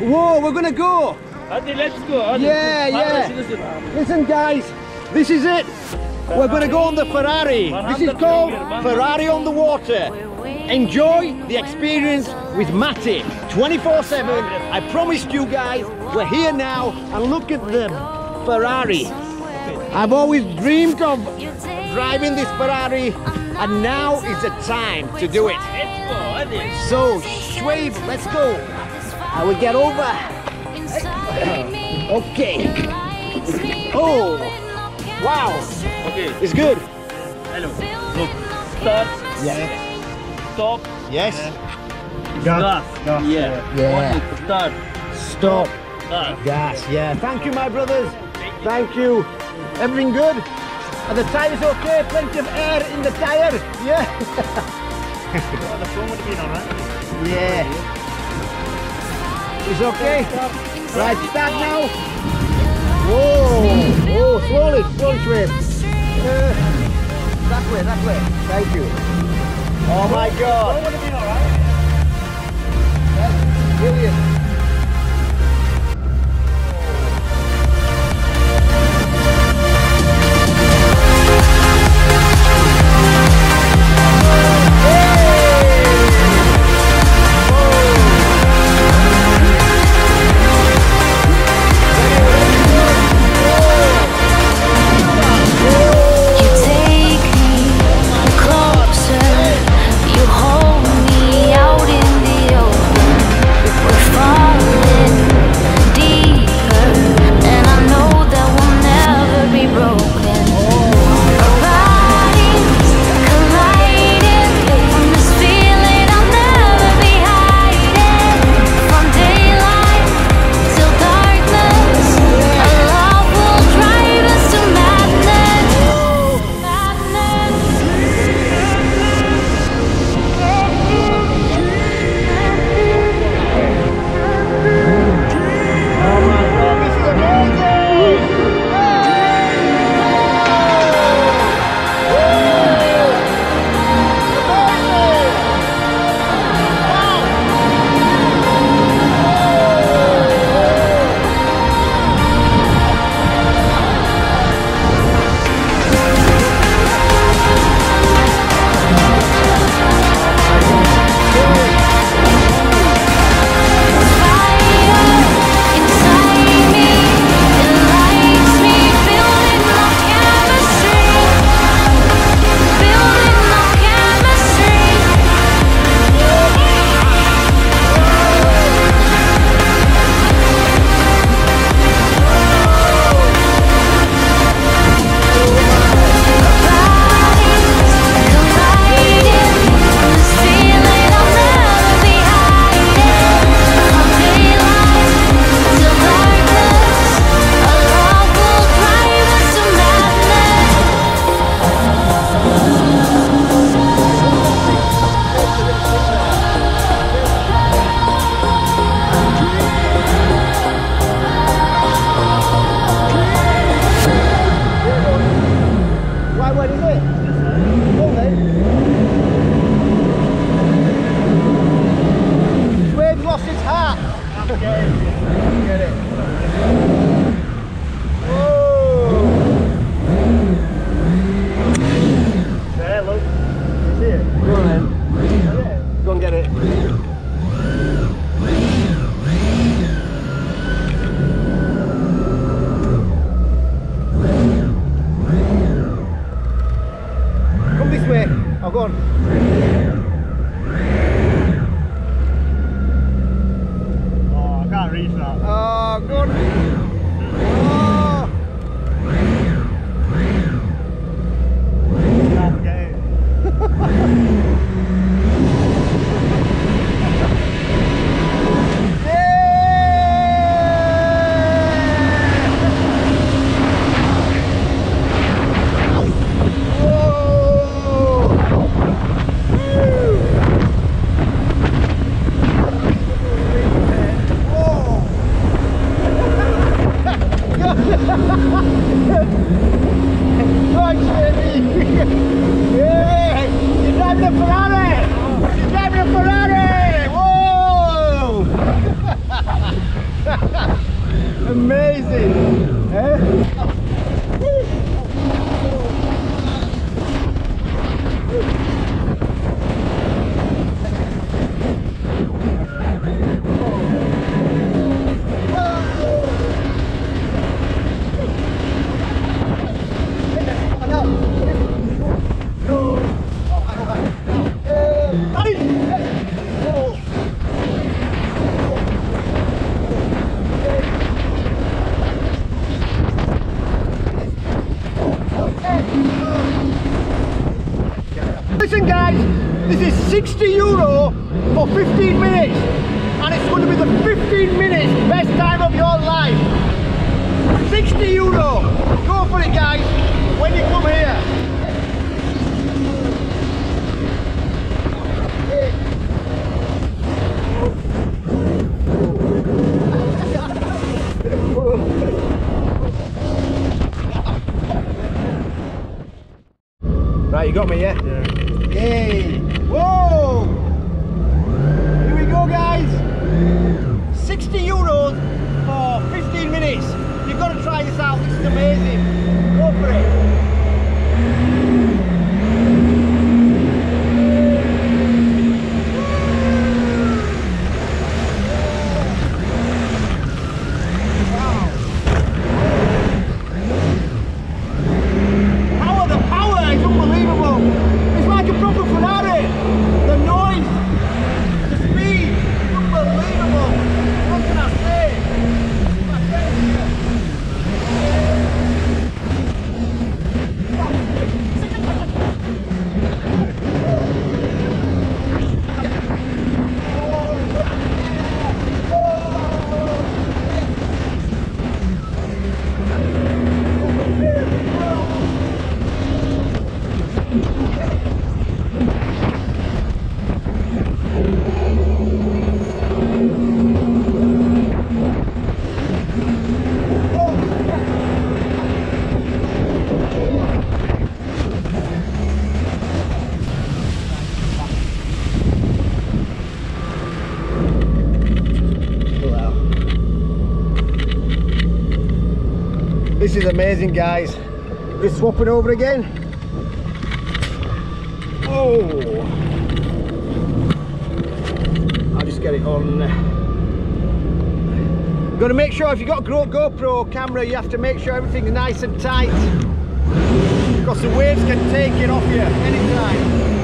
Whoa, we're gonna go. Hadi let's go. Hadi. Yeah, yeah. Listen, guys, this is it. We're gonna go on the Ferrari. This is called Ferrari on the water. Enjoy the experience with Matty 24-7. I promised you guys, we're here now and look at the Ferrari. I've always dreamed of driving this Ferrari and now is the time to do it. So, Schwabe, let's go. I will get over. Okay. Oh, wow. Okay. It's good. Hello. Look. Start. Yeah. Stop. Yes. Gas. Yeah. Yeah. Only Start. Stop. Gas. Gas. Yeah. Thank you, my brothers. Thank you. Everything good? Are the tires okay? Plenty of air in the tire? Yeah. the phone would have been alright. Yeah. It's okay? Right, start now. Whoa. Whoa, slowly, slowly, Schwabe. Uh, that way, that way. Thank you. Oh my God. would have been alright. Brilliant. Amazing! Eh? This is 60 euro for 15 minutes and it's going to be the 15 minutes best time of your life. 60 euro. Go for it guys when you come here. Right, you got me, yeah? Yeah. Yay! Whoa! Here we go, guys. 60 euros for 15 minutes. You've got to try this out. This is amazing. Go for it. Power, the power is unbelievable. It's like a proper Ferrari. The noise, the speed, it's unbelievable. What can I say? This is amazing, guys. we're swapping over again. Oh, I'll just get it on. Got to make sure if you've got a Go- GoPro camera, you have to make sure everything's nice and tight. Because the waves can take it off you anytime.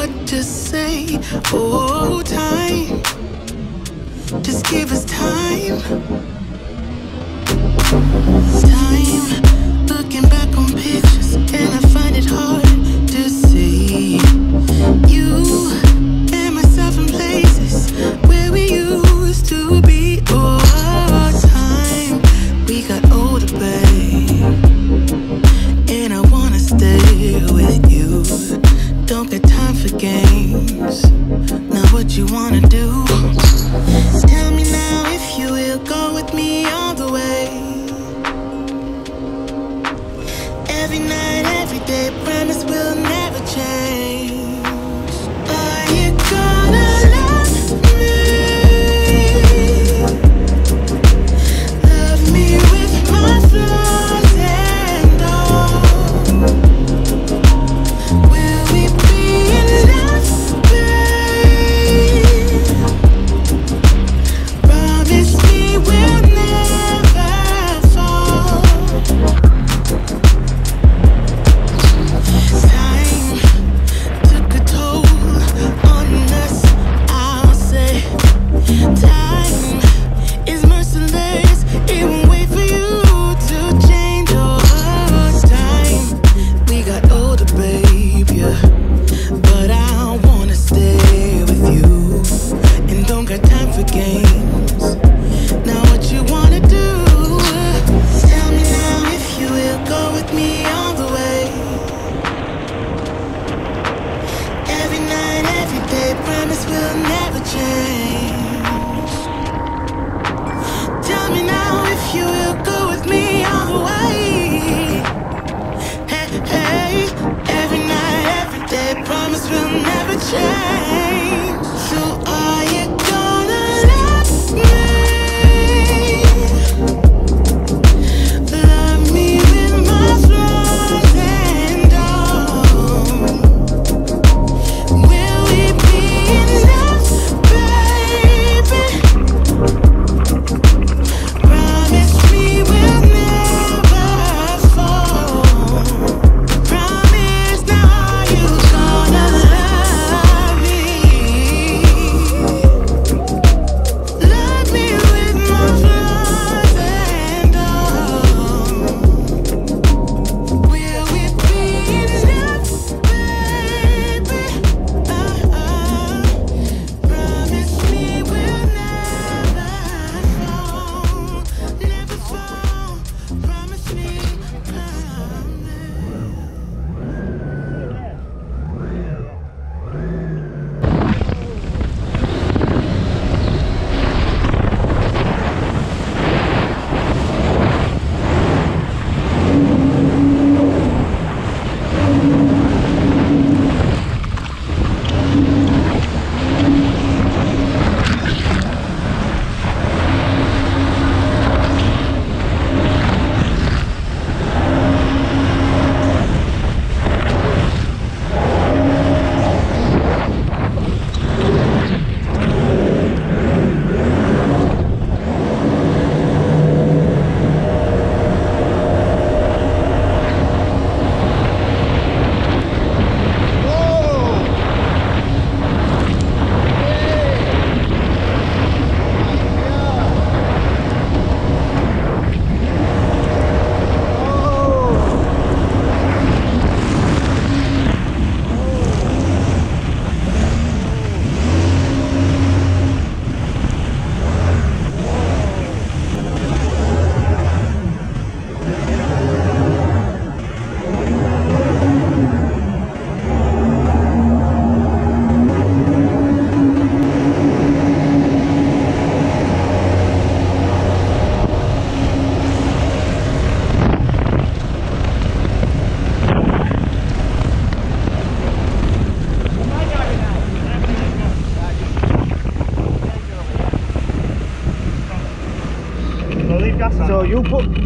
What to say. Oh, time, just give us time. Time, looking back on pictures, and I find it hard for games. Now, what you wanna do? Tell me now if you will go with me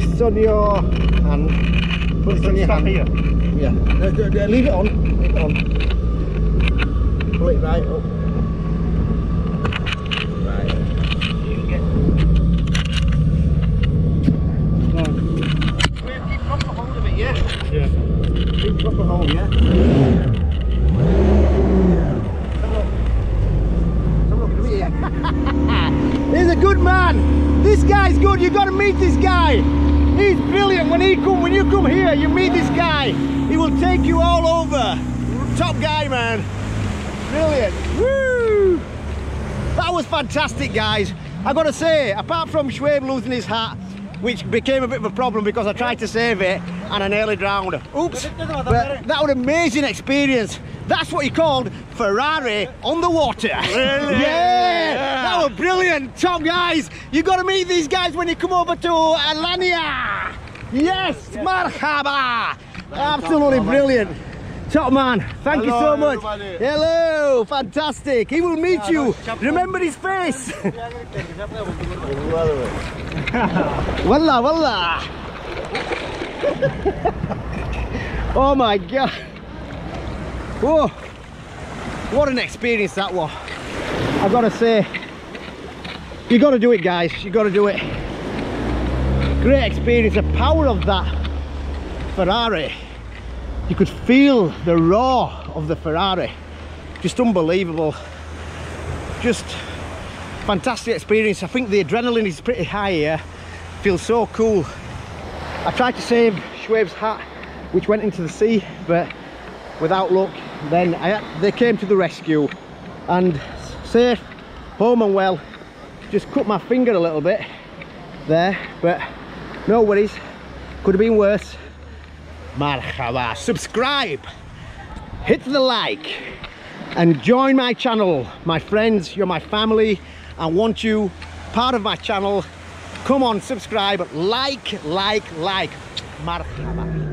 this on your hand. Put this on your hand. here. Yeah. No, no, no, leave it on. Leave it on. Pull it right up. Right. You get. Wait, keep proper hold of it, yeah? Yeah. Keep proper hold, a look. Have a look, come here. He's a good man. This guy's good. You got to meet this guy. He's brilliant. When he come, when you come here, you meet this guy. He will take you all over. Top guy, man. Brilliant. Woo! That was fantastic, guys. I got to say, apart from Schwabe losing his hat, which became a bit of a problem because I tried to save it and I nearly drowned. Oops. But that was an amazing experience. That's what you called Ferrari on the water. Yeah, that was brilliant. Top guys, you got to meet these guys when you come over to Alanya. Yes, marhaba. Absolutely brilliant. Top man, thank you so much. Hello, fantastic. He will meet you. Remember his face. Uh, wallah, wallah. oh my god. Whoa. What an experience that was. I gotta say, you gotta do it guys, you gotta do it. Great experience, the power of that Ferrari. You could feel the roar of the Ferrari. Just unbelievable. Just fantastic experience. I think the adrenaline is pretty high here. Feels so cool. I tried to save Schwabe's hat, which went into the sea, but without luck. Then I, they came to the rescue and safe, home and well. Just cut my finger a little bit there, but no worries. Could have been worse. Marhaba. Subscribe, hit the like, and join my channel. My friends, you're my family. I want you part of my channel. Come on, subscribe, like, like, like. Marhaba.